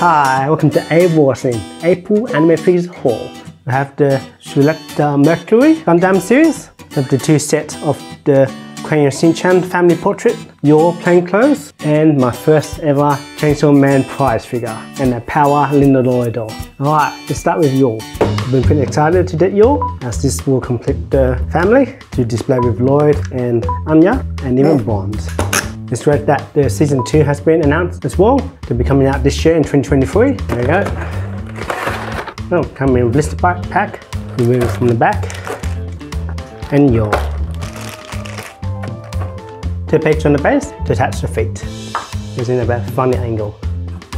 Hi, welcome to Awarsing, April Anime Figures Haul. We have the Suletta Mercury Gundam series. We have the two sets of the Crayon Shinchan family portrait, Yor Plain Clothes, and my first ever Chainsaw Man prize figure, and a Power Nendoroid Alright, let's start with Yor. I've been pretty excited to get Yor, as this will complete the family to display with Lloyd and Anya, and even Bond. It's read that the season 2 has been announced as well to be coming out this year in 2023. There we go. Oh, coming in blister pack, remove it from the back. And your two pegs on the base to attach the feet using a very funny angle.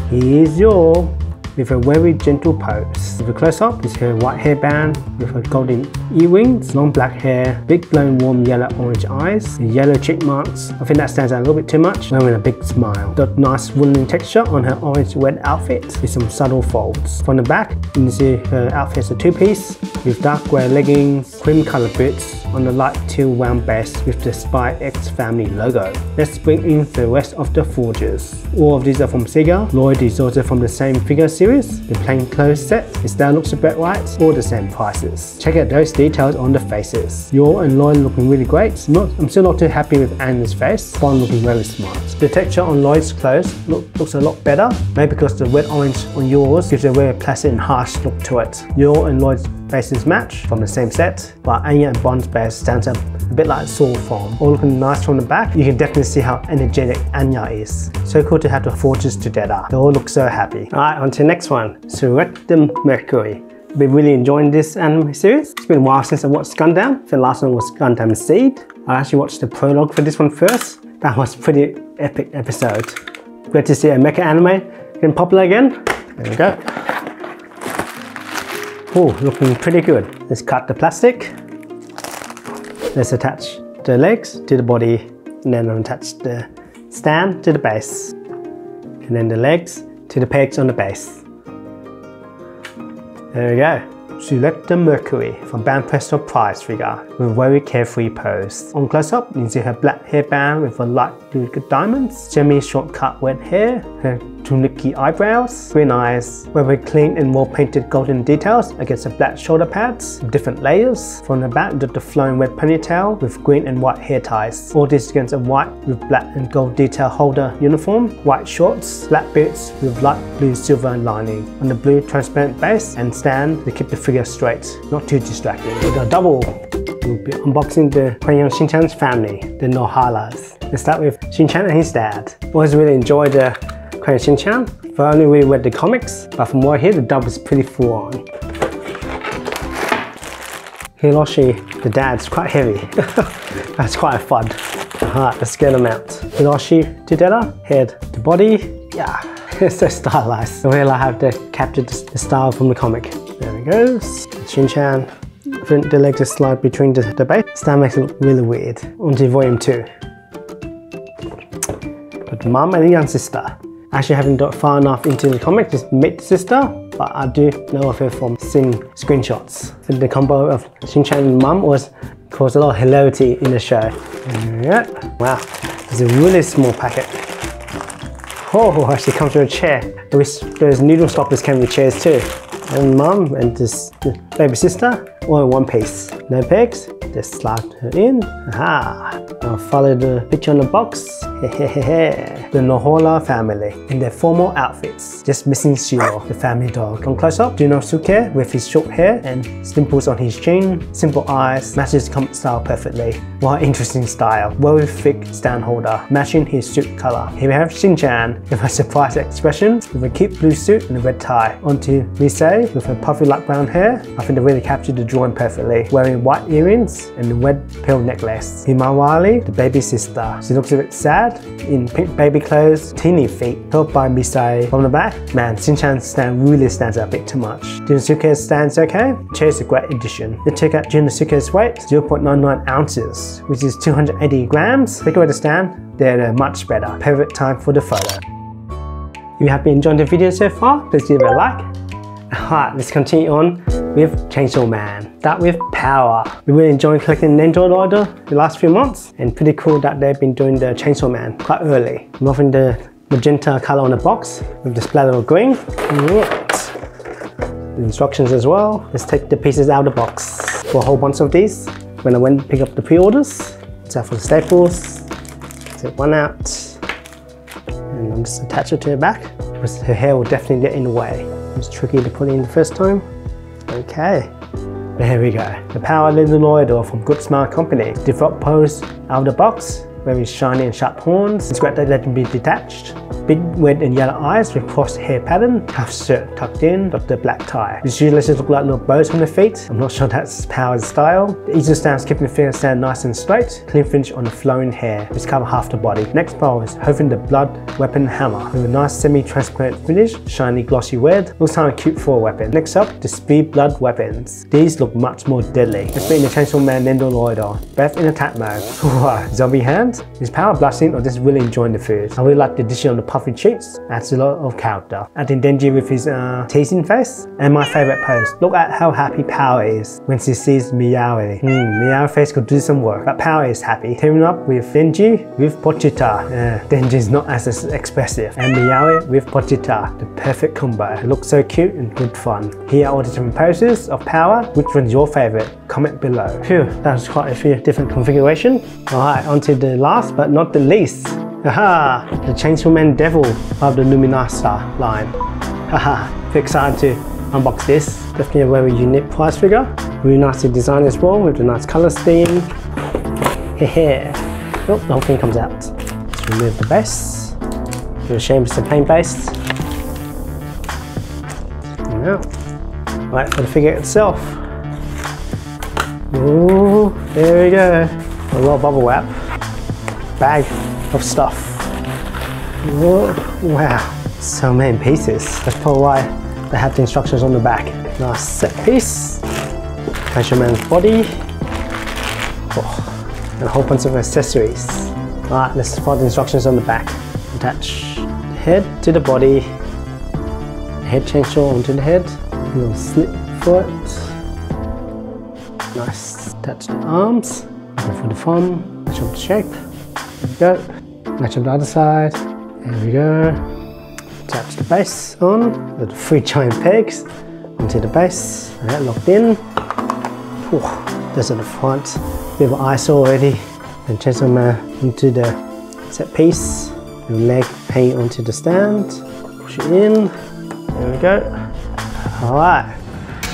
Here's Yor with a very gentle pose. With a close-up is her white hairband with her golden earrings, long black hair, big blown warm yellow orange eyes, yellow cheek marks. I think that stands out a little bit too much, wearing a big smile. Got nice woolen texture on her orange red outfit with some subtle folds. From the back, you can see her outfit is a two-piece with dark grey leggings, cream coloured boots on the light teal round base with the Spy X family logo. Let's bring in the rest of the Forgers. All of these are from Sega. Lloyd is also from the same figure series. The plain clothes set, it still looks about right, all the same prices. Check out those details on the faces. Yor and Lloyd looking really great. Not, I'm still not too happy with Anya's face. Bond looking very smart. The texture on Lloyd's clothes look, looks a lot better. Maybe because the red orange on Yor's gives a very plastic and harsh look to it. Yor and Lloyd's faces match from the same set, but Anya and Bond's face stands up a bit like sword form. All looking nice from the back. You can definitely see how energetic Anya is. So cool to have the Forgers together. They all look so happy. Alright, on to the next one. Suletta Mercury. Been really enjoying this anime series. It's been a while since I watched Gundam. The last one was Gundam Seed. I actually watched the prologue for this one first. That was pretty epic episode. Great to see a mecha anime getting popular again. There we go. Oh, looking pretty good. Let's cut the plastic. Let's attach the legs to the body and then attach the stand to the base. And then the legs to the pegs on the base. There we go. Suletta Mercury from Banpresto prize figure with a very carefree pose. On close up, you can see her black hairband with a light blue diamonds, semi short cut wet hair, her tunicky eyebrows, green eyes, very clean and well painted golden details against the black shoulder pads different layers. From the back, the flowing red ponytail with green and white hair ties. All this against a white with black and gold detail holder uniform, white shorts, black boots with light blue silver lining on the blue transparent base and stand to keep the figure straight, not too distracting. With a double We'll be unboxing the Crayon Shinchan's family, the Noharas. Let's start with Shinchan and his dad. Always really enjoy the Crayon Shinchan. I only really read the comics, but from what I hear, the dub is pretty full on. Hiroshi, the dad's quite heavy. That's quite a fun. Alright, let's get them out. Hiroshi together, head to body. Yeah, it's so stylized. I really have to capture the style from the comic. There we go. Shinchan the legs just slide between the, the base. That makes it look really weird. Onto volume 2. But mom and the young sister. Actually haven't got far enough into the comic, just met the sister, but I do know of her from seeing screenshots. The combo of Shinchan and mum was caused a lot of hilarity in the show. Yeah. Wow, it's a really small packet. Oh, actually comes with a chair. I wish those noodle stoppers came with chairs too. And mum and this baby sister all in one piece. No pegs, just slide her in. Aha! Now follow the picture on the box. the Nohara family in their formal outfits. Just missing Shiro, the family dog. On close up, Junosuke with his short hair and dimples on his chin, simple eyes, matches comic style perfectly. What interesting style. Very thick stand holder, matching his suit color. Here we have Shinchan with a surprised expression, with a cute blue suit and a red tie. Onto Misae with her puffy light brown hair. I think they really captured the drawing perfectly. Wearing white earrings and the red pearl necklace. Himawari, the baby sister. She looks a bit sad in pink baby clothes, teeny feet, held by Misae from the back. Man, Shinchan's stand really stands out a bit too much. Junosuke's stands okay. Is a great addition. They check out Junosuke's weight, 0.99 ounces, which is 280 grams. Take away the stand, they're uh, much better. Perfect time for the photo. If you have been enjoying the video so far, please give it a like. Alright, let's continue on with Chainsaw Man. Start with Power. We really enjoyed collecting Ninja Order the last few months and pretty cool that they've been doing the Chainsaw Man quite early. Loving the magenta color on the box with the splatter of green. Right. Instructions as well. Let's take the pieces out of the box. For a whole bunch of these, when I went pick up the pre-orders, so for the staples, take one out, and I'm just attach it to her back because her hair will definitely get in the way. It's tricky to put in the first time. Okay, there we go. The Power Linoidor from Good Smile Company. Default pose out of the box, very shiny and sharp horns. It's great that they can be detached big red and yellow eyes with crossed hair pattern, half shirt tucked in, got the black tie. These just look like little bows on the feet. I'm not sure that's Power's style. The stance keeping the figure stand nice and straight, clean finish on the flowing hair, which cover half the body. Next pole is Hovin the Blood Weapon Hammer, with a nice semi-transparent finish, shiny glossy red, looks kind of cute for a weapon. Next up, the Speed Blood Weapons. These look much more deadly. Let's be the Chainsaw Man Nendoroider, both in attack mode. Zombie hand. Is Power blasting or just really enjoying the food? I really like the addition of the puffy cheeks, adds a lot of character. I think Denji with his uh, teasing face. And my favorite pose, look at how happy Power is when she sees Meowy. Hmm, Meowy face could do some work, but Power is happy. Teaming up with Denji with Pochita. Uh, Denji is not as expressive. And Meowy with Pochita, the perfect combo. It looks so cute and good fun. Here are all the different poses of Power. Which one's your favorite? Comment below. Phew, that was quite a few different configuration. Alright, on to the last but not the least. Haha, the Chainsaw Man Devil of the Luminasta line. Haha, excited to unbox this. Definitely a very unique price figure. Really nicely designed as well with a nice color scheme. Hehe. Oh, the whole thing comes out. Let's remove the base. You're ashamed it's a plain base. Yeah. Right, for the figure itself. Ooh, there we go. A of bubble wrap. Bag of stuff. Whoa, wow, so many pieces. That's probably why they have the instructions on the back. Nice set piece. Man's body. Oh, and a whole bunch of accessories. Alright, let's follow the instructions on the back. Attach the head to the body. Head chainsaw onto the head. A little slip foot. Nice. Touch the arms. Go for the thumb. Match up the shape. There we go. Match up the other side. There we go. Touch the base on with three giant pegs onto the base. And that locked in. Whew, that's at the front. Bit of ISO already. Then chainsaw man into the set piece. And leg paint onto the stand. Push it in. There we go. Alright.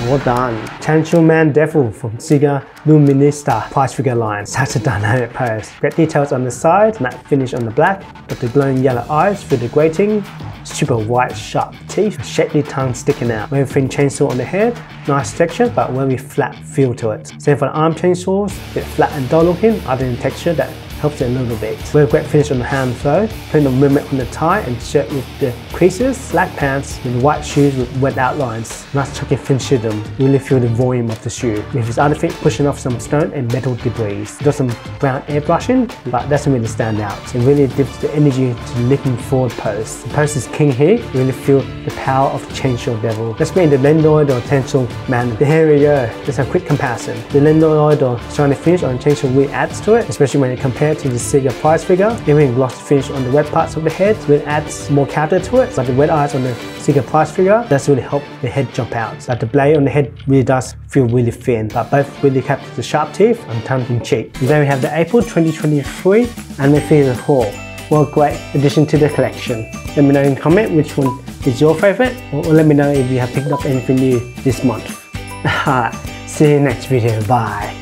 Well done. Chainsaw Man Devil from Sega Luminasta price figure line. Such a dynamic pose. Great details on the side, matte finish on the black, with the glowing yellow eyes through the grating, super white sharp teeth, shapely tongue sticking out. Very thin chainsaw on the head, nice texture but very flat feel to it. Same for the arm chainsaws, bit flat and dull looking, other than texture that helps it a little bit. Very great finish on the hand though. putting of movement on the tie and shirt with the creases, black pants with white shoes with wet outlines. Nice chunky finish to them. Really feel the volume of the shoe. With his other feet pushing off some stone and metal debris. Does some brown airbrushing, but doesn't really stand out. It really gives the energy to the leaping forward pose. The pose is king here. You really feel the power of Chainsaw Devil. Let's be the Nendoroid or Chainsaw Man. Here we go. Just a quick comparison. The Nendoroid or shiny finish on Chainsaw really adds to it, especially when you compare compared to the Sega price figure. Giving glossy finish on the wet parts of the head will add more character to it, like the wet eyes on the Sega price figure does really help the head jump out. But the blade on the head really does feel really thin, but both really capture the sharp teeth and tongue cheek. then we have the April 2023 Anime Figure haul. What a great addition to the collection. Let me know in comment which one is your favorite, or let me know if you have picked up anything new this month. See you next video, bye.